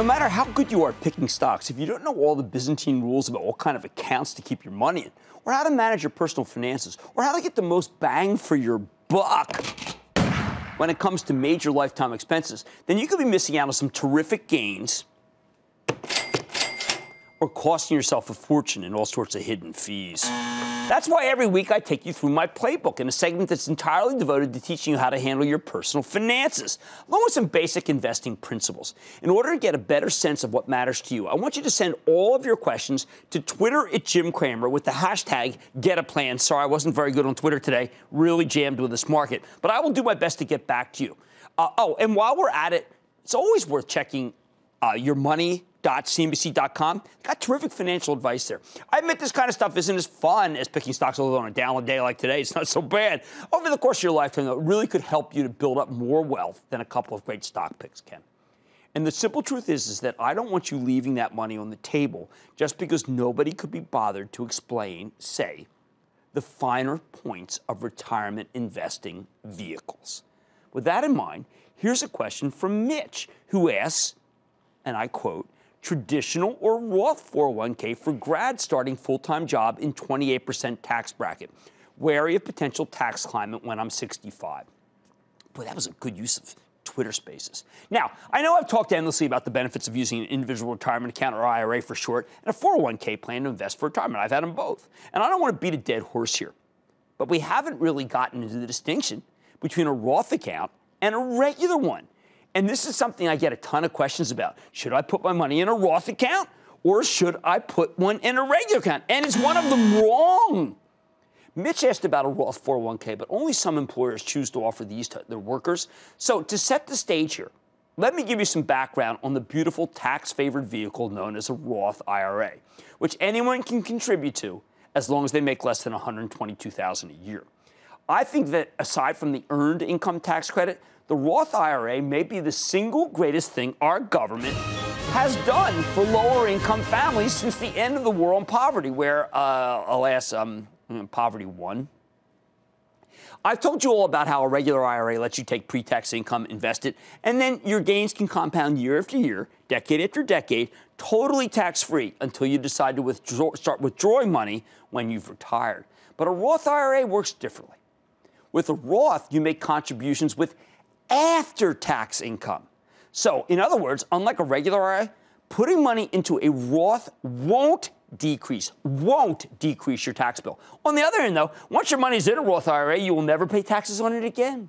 No matter how good you are at picking stocks, if you don't know all the Byzantine rules about what kind of accounts to keep your money in, or how to manage your personal finances, or how to get the most bang for your buck when it comes to major lifetime expenses, then you could be missing out on some terrific gains or costing yourself a fortune in all sorts of hidden fees. That's why every week I take you through my playbook in a segment that's entirely devoted to teaching you how to handle your personal finances, along with some basic investing principles. In order to get a better sense of what matters to you, I want you to send all of your questions to Twitter at Jim Cramer with the hashtag GetAPlan. Sorry, I wasn't very good on Twitter today, really jammed with this market, but I will do my best to get back to you. Uh, oh, and while we're at it, it's always worth checking uh, your money CNBC.com. Got terrific financial advice there. I admit this kind of stuff isn't as fun as picking stocks, although on a down day like today, it's not so bad. Over the course of your lifetime, though, it really could help you to build up more wealth than a couple of great stock picks can. And the simple truth is, is that I don't want you leaving that money on the table just because nobody could be bothered to explain, say, the finer points of retirement investing vehicles. With that in mind, here's a question from Mitch, who asks, and I quote, traditional or Roth 401k for grad starting full-time job in 28% tax bracket. Wary of potential tax climate when I'm 65. Boy, that was a good use of Twitter spaces. Now, I know I've talked endlessly about the benefits of using an individual retirement account or IRA for short and a 401k plan to invest for retirement. I've had them both. And I don't want to beat a dead horse here. But we haven't really gotten into the distinction between a Roth account and a regular one. And this is something I get a ton of questions about. Should I put my money in a Roth account or should I put one in a regular account? And is one of them wrong? Mitch asked about a Roth 401k, but only some employers choose to offer these to their workers. So, to set the stage here, let me give you some background on the beautiful tax favored vehicle known as a Roth IRA, which anyone can contribute to as long as they make less than 122,000 a year. I think that aside from the earned income tax credit, the Roth IRA may be the single greatest thing our government has done for lower income families since the end of the war on poverty, where, uh, alas, um, poverty won. I've told you all about how a regular IRA lets you take pre tax income, invest it, and then your gains can compound year after year, decade after decade, totally tax free until you decide to withdraw, start withdrawing money when you've retired. But a Roth IRA works differently. With a Roth, you make contributions with after tax income. So, in other words, unlike a regular IRA, putting money into a Roth won't decrease, won't decrease your tax bill. On the other hand, though, once your money's in a Roth IRA, you will never pay taxes on it again.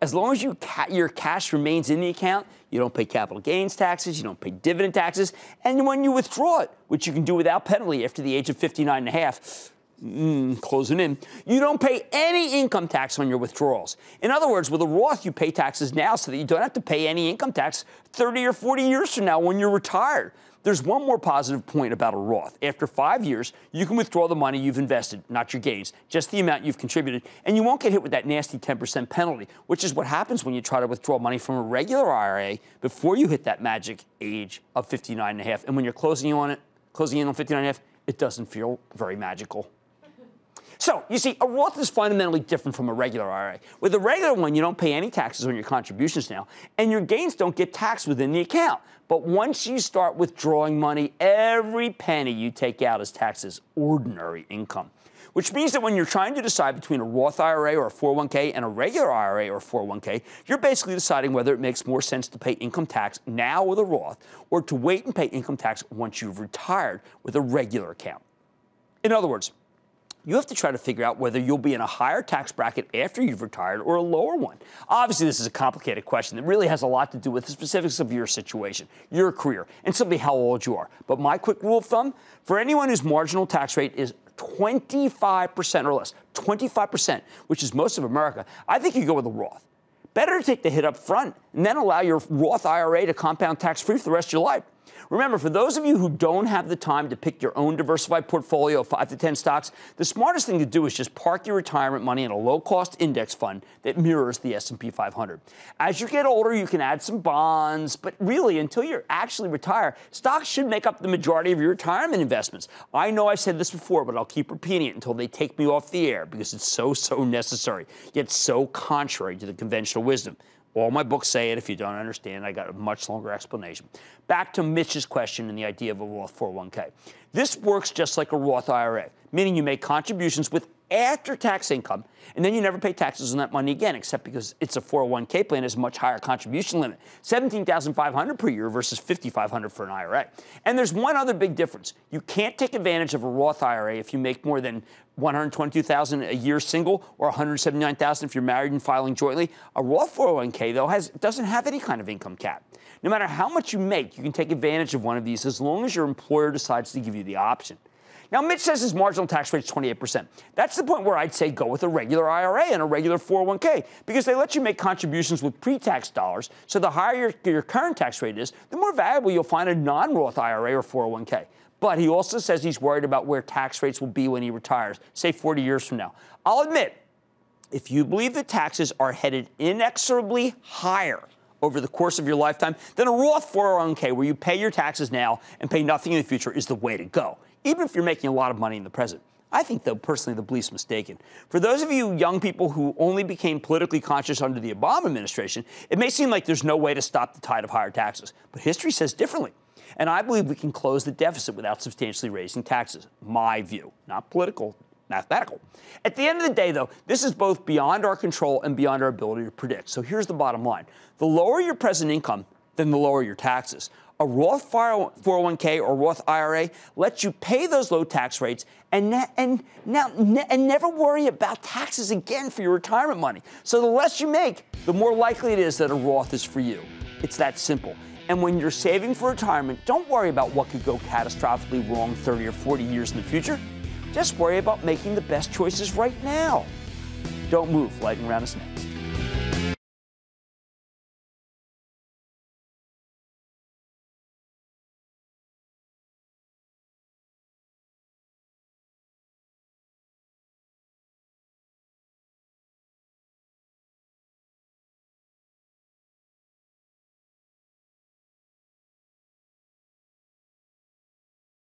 As long as you ca- your cash remains in the account, you don't pay capital gains taxes, you don't pay dividend taxes, and when you withdraw it, which you can do without penalty after the age of 59 and a half, mm, closing in, you don't pay any income tax on your withdrawals. In other words, with a Roth, you pay taxes now so that you don't have to pay any income tax 30 or 40 years from now when you're retired. There's one more positive point about a Roth. After five years, you can withdraw the money you've invested, not your gains, just the amount you've contributed, and you won't get hit with that nasty 10% penalty, which is what happens when you try to withdraw money from a regular IRA before you hit that magic age of 59 and a half. And when you're closing on it, closing in on 59 and a half, it doesn't feel very magical. So, you see, a Roth is fundamentally different from a regular IRA. With a regular one, you don't pay any taxes on your contributions now, and your gains don't get taxed within the account. But once you start withdrawing money, every penny you take out is taxed as ordinary income. Which means that when you're trying to decide between a Roth IRA or a 401k and a regular IRA or 401k, you're basically deciding whether it makes more sense to pay income tax now with a Roth or to wait and pay income tax once you've retired with a regular account. In other words, you have to try to figure out whether you'll be in a higher tax bracket after you've retired or a lower one. Obviously, this is a complicated question that really has a lot to do with the specifics of your situation, your career, and simply how old you are. But my quick rule of thumb for anyone whose marginal tax rate is 25% or less, 25%, which is most of America, I think you go with a Roth. Better to take the hit up front and then allow your Roth IRA to compound tax free for the rest of your life. Remember, for those of you who don't have the time to pick your own diversified portfolio of 5 to 10 stocks, the smartest thing to do is just park your retirement money in a low-cost index fund that mirrors the S&P 500. As you get older, you can add some bonds, but really until you're actually retired, stocks should make up the majority of your retirement investments. I know I've said this before, but I'll keep repeating it until they take me off the air because it's so so necessary, yet so contrary to the conventional wisdom. All my books say it. If you don't understand, I got a much longer explanation. Back to Mitch's question and the idea of a Roth 401k. This works just like a Roth IRA, meaning you make contributions with after tax income, and then you never pay taxes on that money again, except because it's a 401k plan, has a much higher contribution limit, 17,500 per year versus 5,500 for an IRA. And there's one other big difference: you can't take advantage of a Roth IRA if you make more than 122,000 a year single or 179,000 if you're married and filing jointly. A Roth 401k though has doesn't have any kind of income cap. No matter how much you make, you can take advantage of one of these as long as your employer decides to give you the option. Now, Mitch says his marginal tax rate is 28%. That's the point where I'd say go with a regular IRA and a regular 401k because they let you make contributions with pre tax dollars. So the higher your, your current tax rate is, the more valuable you'll find a non Roth IRA or 401k. But he also says he's worried about where tax rates will be when he retires, say 40 years from now. I'll admit, if you believe that taxes are headed inexorably higher over the course of your lifetime, then a Roth 401k where you pay your taxes now and pay nothing in the future is the way to go, even if you're making a lot of money in the present. I think, though, personally, the belief's mistaken. For those of you young people who only became politically conscious under the Obama administration, it may seem like there's no way to stop the tide of higher taxes. But history says differently. And I believe we can close the deficit without substantially raising taxes. My view, not political, mathematical. At the end of the day, though, this is both beyond our control and beyond our ability to predict. So here's the bottom line the lower your present income, then the lower your taxes. A Roth 401k or Roth IRA lets you pay those low tax rates and, and, now, and never worry about taxes again for your retirement money. So the less you make, the more likely it is that a Roth is for you. It's that simple. And when you're saving for retirement, don't worry about what could go catastrophically wrong 30 or 40 years in the future. Just worry about making the best choices right now. Don't move. Lightning round is next.